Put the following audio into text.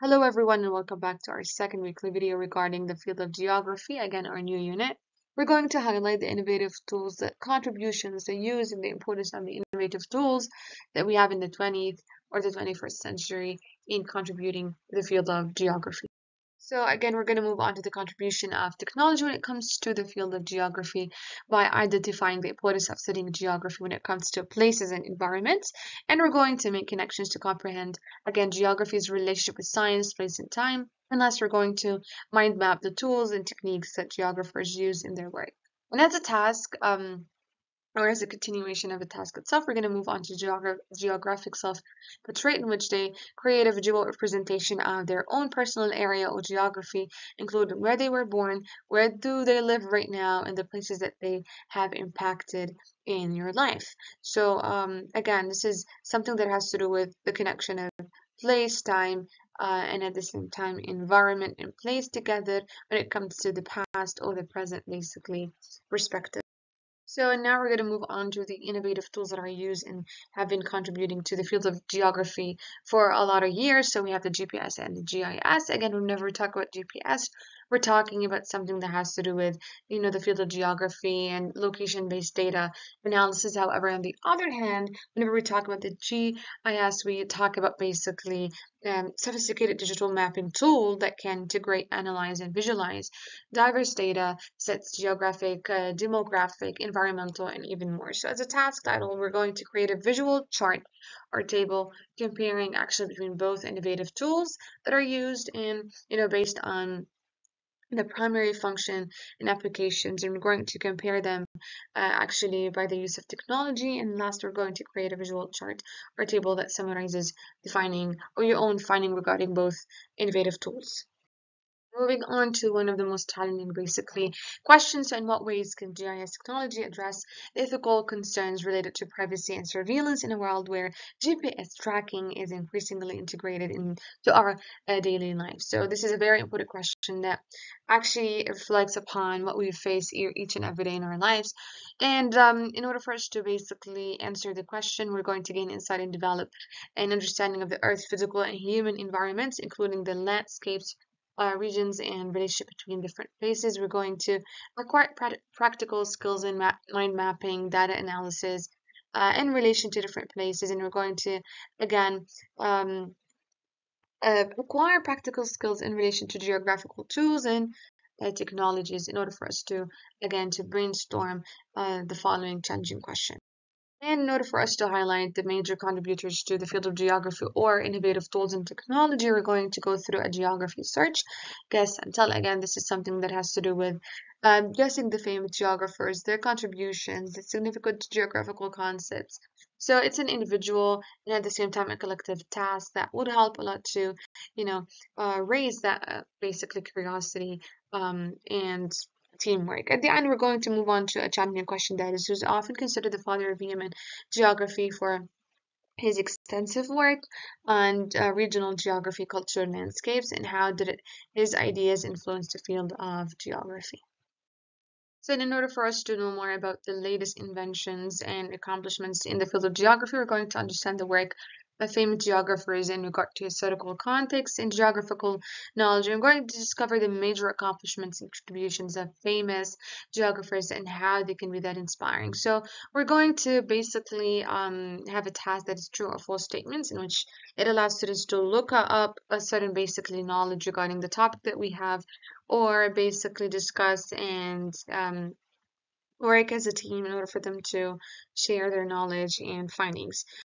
Hello everyone and welcome back to our second weekly video regarding the field of geography, again our new unit. We're going to highlight the innovative tools, the contributions, the use and the importance of the innovative tools that we have in the 20th or the 21st century in contributing to the field of geography. So again, we're going to move on to the contribution of technology when it comes to the field of geography by identifying the importance of studying geography when it comes to places and environments. And we're going to make connections to comprehend, again, geography's relationship with science, place, and time. And last, we're going to mind map the tools and techniques that geographers use in their work. And as a task, um, or as a continuation of the task itself, we're going to move on to geogra geographic self-portrait in which they create a visual representation of their own personal area or geography, including where they were born, where do they live right now, and the places that they have impacted in your life. So um, again, this is something that has to do with the connection of place, time, uh, and at the same time environment and place together when it comes to the past or the present basically perspective. So now we're going to move on to the innovative tools that are used and have been contributing to the field of geography for a lot of years. So we have the GPS and the GIS. Again, we never talk about GPS we're talking about something that has to do with, you know, the field of geography and location-based data analysis. However, on the other hand, whenever we talk about the GIS, we talk about basically um, sophisticated digital mapping tool that can integrate, analyze, and visualize diverse data sets, geographic, uh, demographic, environmental, and even more. So as a task title, we're going to create a visual chart or table comparing actually between both innovative tools that are used and, you know, based on the primary function and applications and we're going to compare them uh, actually by the use of technology and last we're going to create a visual chart or table that summarizes the finding or your own finding regarding both innovative tools. Moving on to one of the most challenging, basically, questions in what ways can GIS technology address ethical concerns related to privacy and surveillance in a world where GPS tracking is increasingly integrated into our uh, daily life? So this is a very important question that actually reflects upon what we face each and every day in our lives. And um, in order for us to basically answer the question, we're going to gain insight and develop an understanding of the Earth's physical and human environments, including the landscapes, uh, regions and relationship between different places. We're going to acquire pra practical skills in map mind mapping, data analysis, uh, in relation to different places. And we're going to, again, um, uh, acquire practical skills in relation to geographical tools and uh, technologies in order for us to, again, to brainstorm uh, the following challenging question. And in order for us to highlight the major contributors to the field of geography or innovative tools and technology, we're going to go through a geography search. Guess and tell again, this is something that has to do with um, guessing the famous geographers, their contributions, the significant geographical concepts. So it's an individual and at the same time a collective task that would help a lot to, you know, uh, raise that uh, basically curiosity um, and teamwork. At the end, we're going to move on to a champion question that is who's often considered the father of human geography for his extensive work on uh, regional geography, culture, and landscapes, and how did it, his ideas influence the field of geography. So in order for us to know more about the latest inventions and accomplishments in the field of geography, we're going to understand the work by famous geographers in regard to historical context and geographical knowledge. I'm going to discover the major accomplishments and contributions of famous geographers and how they can be that inspiring. So we're going to basically um, have a task that is true or false statements in which it allows students to look up a certain basically knowledge regarding the topic that we have or basically discuss and um, work as a team in order for them to share their knowledge and findings.